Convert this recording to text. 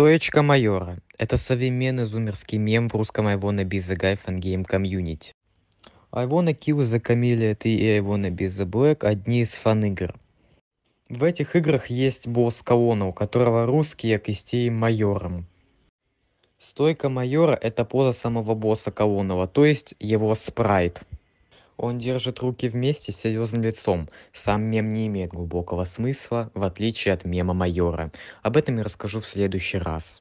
Стоечка майора – это современный зумерский мем в русском I wanna be the guy fan game community. I wanna kill the Camellia и I wanna be the Black – одни из фан-игр. В этих играх есть босс колонна, у которого русские окрестили майором. Стойка майора – это поза самого босса колонного, то есть его спрайт. Он держит руки вместе с серьезным лицом. Сам мем не имеет глубокого смысла, в отличие от мема майора. Об этом я расскажу в следующий раз.